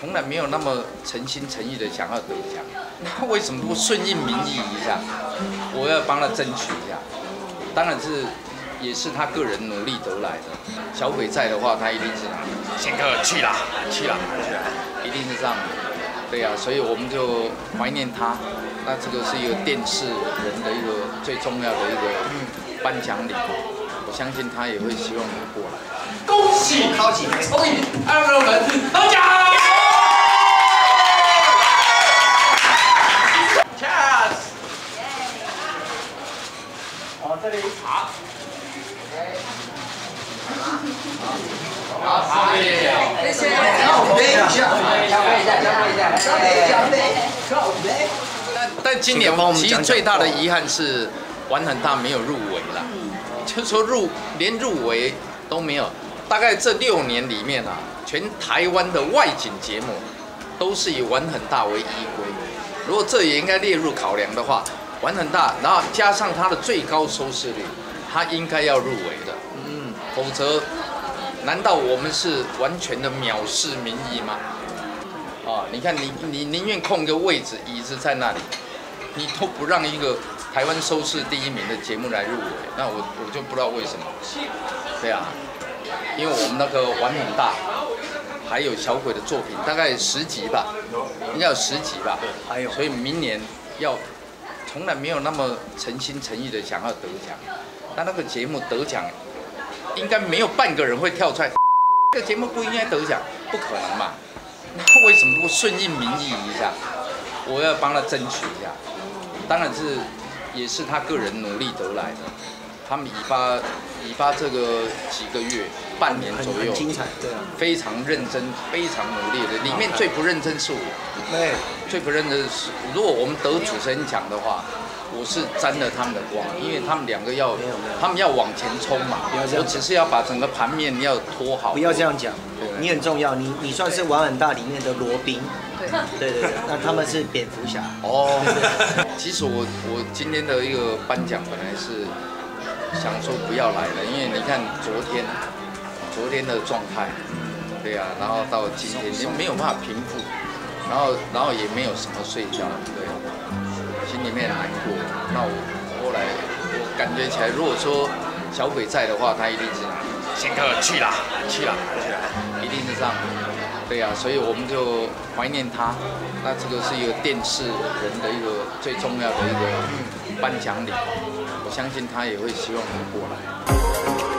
从来没有那么诚心诚意的想要得奖，那为什么不顺应民意一下？我要帮他争取一下，当然是也是他个人努力得来的。小鬼在的话，他一定是贤哥去啦，去啦，去啦，一定是这样。对呀、所以我们就怀念他。那这个是一个电视人的一个最重要的一个颁奖礼，我相信他也会希望你过来。恭喜好几杯。恭喜二这里好。好，好，谢谢。谢谢。交杯一下，交杯一下，交杯一下，交杯，交杯，交杯。但但今年其实最大的遗憾是玩很大没有入围了，就说入连入围都没有。大概这六年里面啊，全台湾的外景节目都是以玩很大为依归。如果这也应该列入考量的话，玩很大，然后加上它的最高收视率，它应该要入围的。嗯，否则难道我们是完全的藐视民意吗？啊，你看你你宁愿空个位置椅子在那里，你都不让一个台湾收视第一名的节目来入围，那我我就不知道为什么。对啊，因为我们那个玩很大，还有小鬼的作品大概十集吧，应该有十集吧。所以明年要从来没有那么诚心诚意的想要得奖，但那个节目得奖，应该没有半个人会跳出来，这个节目不应该得奖，不可能嘛。那为什么不顺应民意一下？我要帮他争取一下，当然是也是他个人努力得来的。他们以巴以巴这个几个月、半年左右很，精彩，对啊，非常认真、非常努力的。里面最不认真是我，对，最不认真的是，如果我们得主持人奖的话，我是沾了他们的光，因为他们两个要没有没有，他们要往前冲嘛我只是要把整个盘面要拖好。不要这样讲对，你很重要，你你算是玩很大里面的罗宾，对对对，那 他们是蝙蝠侠，哦，其实我我今天的一个颁奖本来是想说不要来了，因为你看昨天昨天的状态，对啊，然后到今天你没有办法平复，然后然后也没有什么睡觉，对，心里面难过。那我后来我感觉起来，如果说小鬼在的话，他一定是先哥去啦，去啦，去啦，一定是这样。对呀、所以我们就怀念他。那这个是一个电视人的一个最重要的一个颁奖礼，我相信他也会希望能过来。